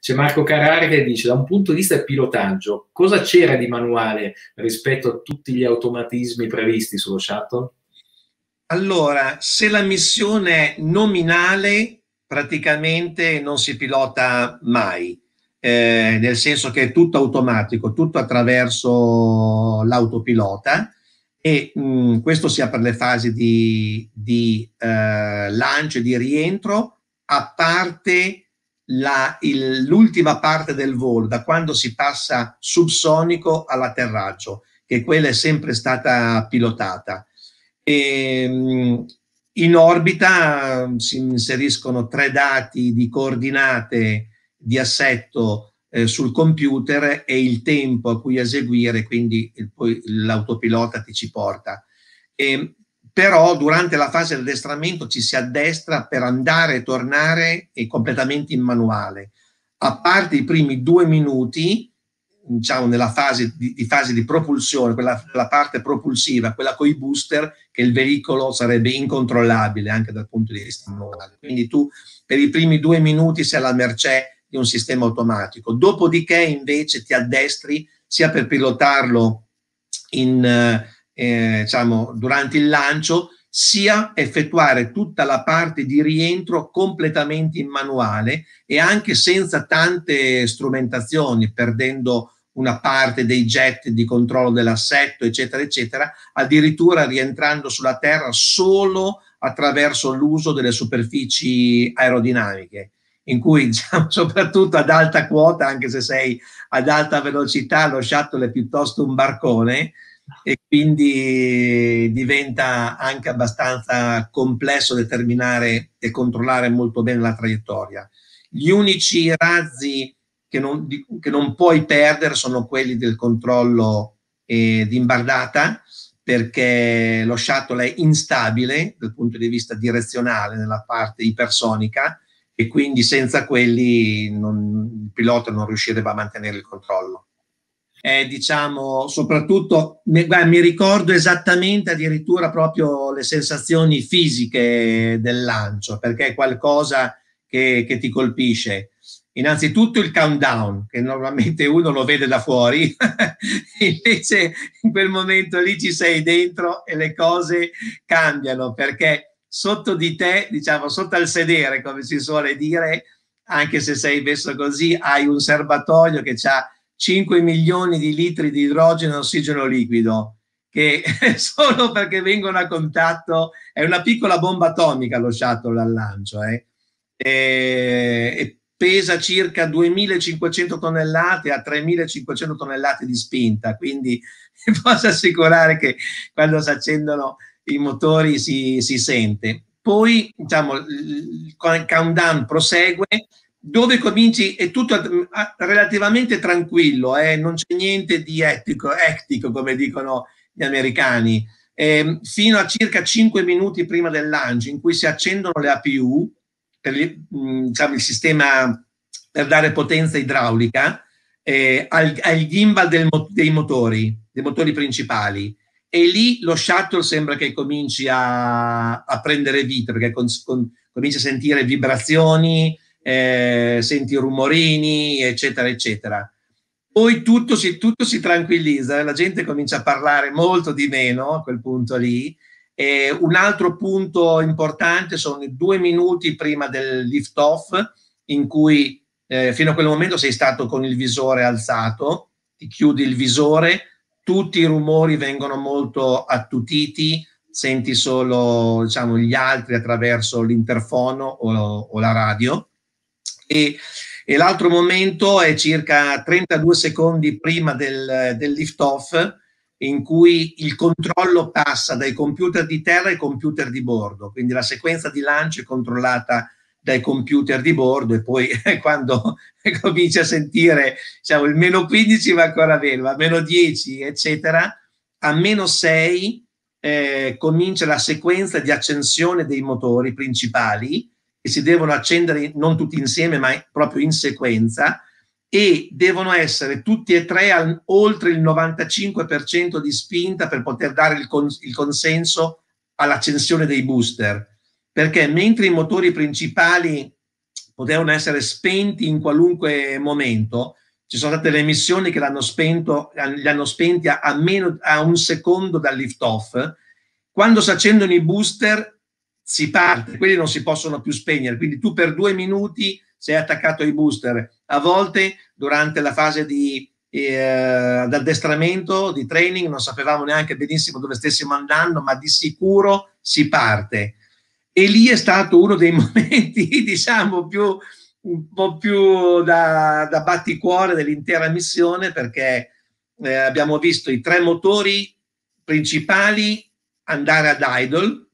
C'è Marco Carrari che dice, da un punto di vista del pilotaggio, cosa c'era di manuale rispetto a tutti gli automatismi previsti sullo shuttle? Allora, se la missione è nominale, praticamente non si pilota mai, eh, nel senso che è tutto automatico, tutto attraverso l'autopilota e mh, questo sia per le fasi di, di eh, lancio e di rientro, a parte l'ultima parte del volo, da quando si passa subsonico all'atterraggio, che quella è sempre stata pilotata. E, ehm, in orbita mm, si inseriscono tre dati di coordinate di assetto eh, sul computer e il tempo a cui eseguire, quindi il, poi l'autopilota ti ci porta. E, ehm, però durante la fase di addestramento ci si addestra per andare e tornare completamente in manuale. A parte i primi due minuti, diciamo nella fase di, di fase di propulsione, quella la parte propulsiva, quella con i booster, che il veicolo sarebbe incontrollabile anche dal punto di vista manuale. Quindi tu per i primi due minuti sei alla mercé di un sistema automatico. Dopodiché invece ti addestri sia per pilotarlo in, eh, diciamo, durante il lancio, sia effettuare tutta la parte di rientro completamente in manuale e anche senza tante strumentazioni, perdendo una parte dei jet di controllo dell'assetto, eccetera, eccetera, addirittura rientrando sulla Terra solo attraverso l'uso delle superfici aerodinamiche, in cui diciamo, soprattutto ad alta quota, anche se sei ad alta velocità, lo shuttle è piuttosto un barcone, e quindi diventa anche abbastanza complesso determinare e controllare molto bene la traiettoria. Gli unici razzi che non, che non puoi perdere sono quelli del controllo eh, di imbardata perché lo shuttle è instabile dal punto di vista direzionale nella parte ipersonica e quindi senza quelli non, il pilota non riuscirebbe a mantenere il controllo eh, diciamo, soprattutto mi, beh, mi, ricordo esattamente addirittura proprio le sensazioni fisiche del lancio, perché è qualcosa che, che ti colpisce. Innanzitutto il countdown, che normalmente uno lo vede da fuori, invece in quel momento lì ci sei dentro e le cose cambiano, perché sotto di te, diciamo, sotto al sedere, come si suole dire, anche se sei messo così, hai un serbatoio che ha 5 milioni di litri di idrogeno e ossigeno liquido, che solo perché vengono a contatto è una piccola bomba atomica lo shuttle al lancio, eh? e, e pesa circa 2500 tonnellate a 3500 tonnellate di spinta, quindi posso assicurare che quando si accendono i motori si, si sente. Poi diciamo, il countdown prosegue dove cominci è tutto relativamente tranquillo, eh? non c'è niente di etico, ectico come dicono gli americani, eh, fino a circa 5 minuti prima del lancio in cui si accendono le APU, per mm, diciamo, il sistema per dare potenza idraulica, eh, al, al, gimbal del, dei motori, dei motori principali. E lì lo shuttle sembra che cominci a, a prendere vita, perché con, con, cominci a sentire vibrazioni, eh, senti rumorini, eccetera, eccetera. Poi tutto si, tutto si tranquillizza, la gente comincia a parlare molto di meno a quel punto lì. E un altro punto importante sono i due minuti prima del lift off, in cui eh, fino a quel momento sei stato con il visore alzato, ti chiudi il visore, tutti i rumori vengono molto attutiti, senti solo diciamo, gli altri attraverso l'interfono o, o la radio e, e l'altro momento è circa 32 secondi prima del, del lift off in cui il controllo passa dai computer di terra ai computer di bordo, quindi la sequenza di lancio è controllata dai computer di bordo e poi quando cominci a sentire diciamo, il meno 15 va ancora bene, ma meno 10 eccetera, a meno 6 eh, comincia la sequenza di accensione dei motori principali che si devono accendere non tutti insieme, ma proprio in sequenza, e devono essere tutti e tre al, oltre il 95% di spinta per poter dare il, cons- il consenso all'accensione dei booster. Perché mentre i motori principali potevano essere spenti in qualunque momento. Ci sono state le missioni che l'hanno spento, li hanno spenti a, a, meno, a un secondo dal lift off. Quando si accendono i booster si parte, quelli non si possono più spegnere, quindi tu per due minuti sei attaccato ai booster. A volte durante la fase di eh, addestramento, di training, non sapevamo neanche benissimo dove stessimo andando, ma di sicuro si parte. E lì è stato uno dei momenti, diciamo, più, un po' più da, da batticuore dell'intera missione perché eh, abbiamo visto i tre motori principali andare ad idle,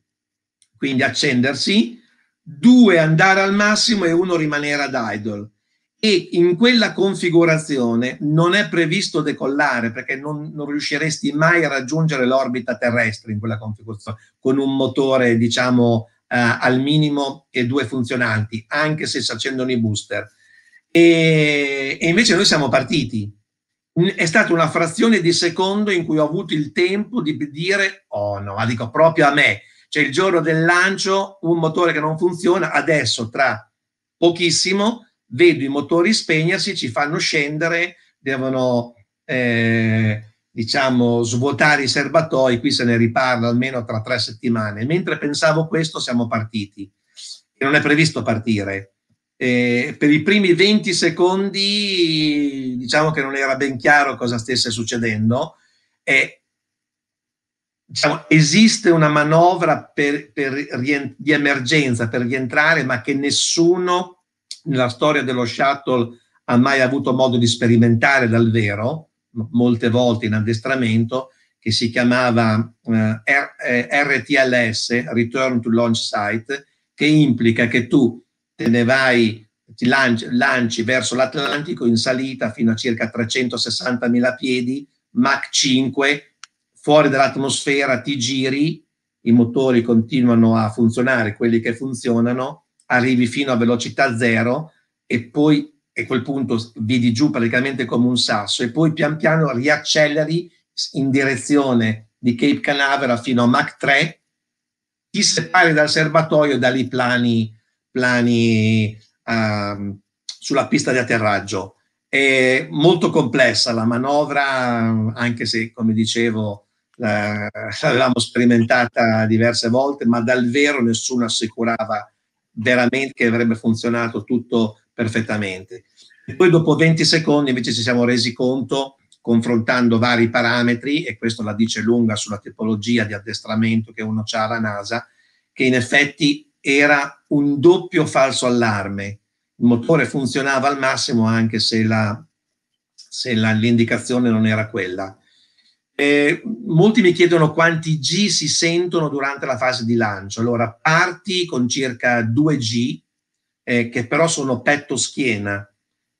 quindi accendersi, due andare al massimo e uno rimanere ad idle. E in quella configurazione non è previsto decollare perché non, non riusciresti mai a raggiungere l'orbita terrestre in quella configurazione con un motore, diciamo, eh, al minimo e due funzionanti, anche se si accendono i booster. E, e invece noi siamo partiti. È stata una frazione di secondo in cui ho avuto il tempo di dire, oh no, ma dico proprio a me, cioè il giorno del lancio, un motore che non funziona, adesso tra pochissimo vedo i motori spegnersi, ci fanno scendere, devono eh, diciamo, svuotare i serbatoi, qui se ne riparla almeno tra tre settimane. Mentre pensavo questo siamo partiti e non è previsto partire. E per i primi 20 secondi diciamo che non era ben chiaro cosa stesse succedendo e diciamo, esiste una manovra per, per di emergenza per rientrare ma che nessuno nella storia dello shuttle ha mai avuto modo di sperimentare dal vero molte volte in addestramento che si chiamava eh, RTLS, eh, Return to Launch Site, che implica che tu te ne vai, ti lanci, lanci verso l'Atlantico in salita fino a circa 360.000 piedi, Mach 5, fuori dall'atmosfera ti giri, i motori continuano a funzionare, quelli che funzionano, arrivi fino a velocità zero e poi a quel punto vedi giù praticamente come un sasso e poi pian piano riacceleri in direzione di Cape Canaveral fino a Mach 3, ti separi dal serbatoio e da lì plani, plani uh, sulla pista di atterraggio. È molto complessa la manovra, anche se, come dicevo, l'avevamo sperimentata diverse volte, ma dal vero nessuno assicurava veramente che avrebbe funzionato tutto perfettamente. E poi dopo 20 secondi invece ci siamo resi conto, confrontando vari parametri, e questo la dice lunga sulla tipologia di addestramento che uno ha alla NASA, che in effetti era un doppio falso allarme. Il motore funzionava al massimo anche se, la, se la, l'indicazione non era quella. Eh, molti mi chiedono quanti G si sentono durante la fase di lancio. Allora, parti con circa 2 G, eh, che però sono petto-schiena.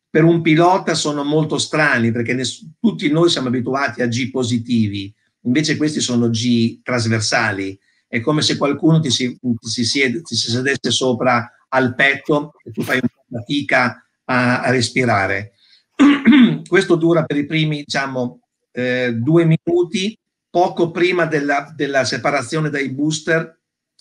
Per un pilota sono molto strani perché tutti noi siamo abituati a G positivi, invece questi sono G trasversali. È come se qualcuno ti si, ti si, siede, ti si sedesse sopra al petto e tu fai un fatica a, a respirare. Questo dura per i primi, diciamo, eh, due minuti, poco prima della, della separazione dai booster,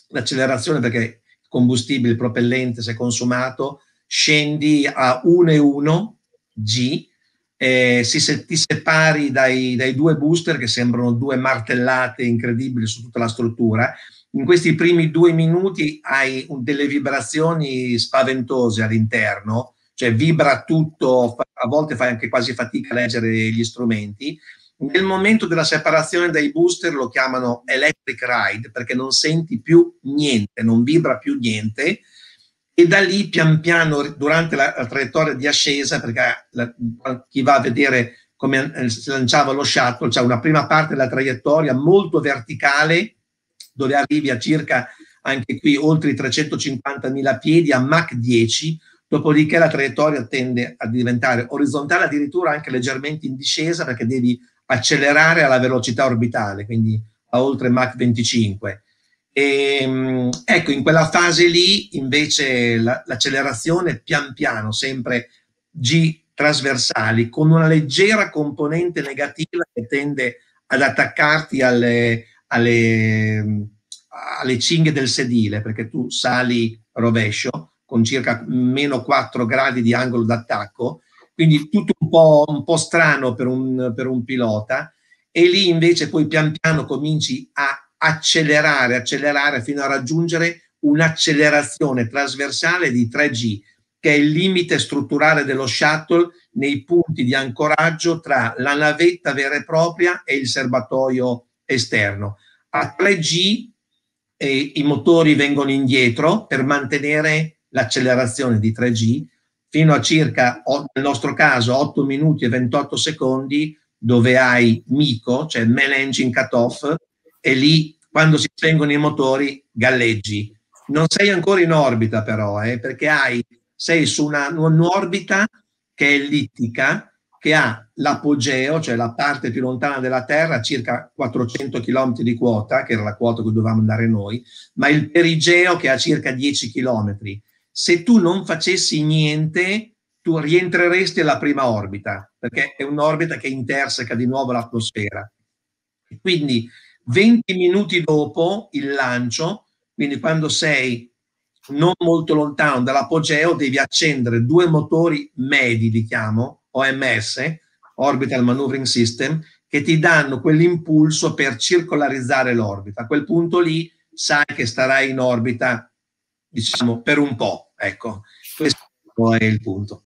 l'accelerazione perché combustibile, il propellente si è consumato, scendi a 1,1 G, eh, si, se, ti separi dai, dai, due booster che sembrano due martellate incredibili su tutta la struttura. In questi primi due minuti hai delle vibrazioni spaventose all'interno, cioè vibra tutto, a volte fai anche quasi fatica a leggere gli strumenti nel momento della separazione dai booster lo chiamano electric ride perché non senti più niente, non vibra più niente. E da lì pian piano durante la, la traiettoria di ascesa, perché la, chi va a vedere come eh, si lanciava lo shuttle, c'è una prima parte della traiettoria molto verticale dove arrivi a circa anche qui oltre i 350.000 piedi a Mach 10, dopodiché la traiettoria tende a diventare orizzontale, addirittura anche leggermente in discesa perché devi accelerare alla velocità orbitale, quindi a oltre Mach 25. E, ehm, ecco, in quella fase lì invece la, l'accelerazione pian piano, sempre G trasversali, con una leggera componente negativa che tende ad attaccarti alle, alle, alle cinghie del sedile, perché tu sali rovescio, con circa meno 4 gradi di angolo d'attacco, quindi tutto un po', un po strano per un, per un pilota, e lì invece poi pian piano cominci a accelerare, accelerare fino a raggiungere un'accelerazione trasversale di 3G, che è il limite strutturale dello shuttle nei punti di ancoraggio tra la navetta vera e propria e il serbatoio esterno. A 3G eh, i motori vengono indietro per mantenere l'accelerazione di 3G fino a circa, nel nostro caso, 8 minuti e 28 secondi, dove hai MICO, cioè Man Engine Cutoff, e lì quando si spengono i motori galleggi. Non sei ancora in orbita però, eh, perché hai, sei su una, un'orbita che è ellittica, che ha l'apogeo, cioè la parte più lontana della Terra, circa 400 km di quota, che era la quota che dovevamo andare noi, ma il perigeo che ha circa 10 km. Se tu non facessi niente, tu rientreresti alla prima orbita, perché è un'orbita che interseca di nuovo l'atmosfera. Quindi 20 minuti dopo il lancio, quindi quando sei non molto lontano dall'apogeo, devi accendere due motori medi, li chiamo, OMS, Orbital Maneuvering System, che ti danno quell'impulso per circolarizzare l'orbita. A quel punto lì sai che starai in orbita, diciamo, per un po'. Ecco, questo è il punto.